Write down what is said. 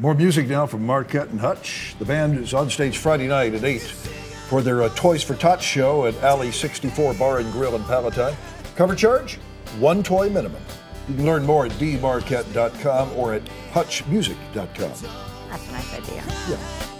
More music now from Markette and Hutch. The band is on stage Friday night at 8 for their uh, Toys for Tots show at Alley 64 Bar and Grill in Palatine. Cover charge? One toy minimum. You can learn more at dmarkette.com or at hutchmusic.com. That's a nice idea. Yeah.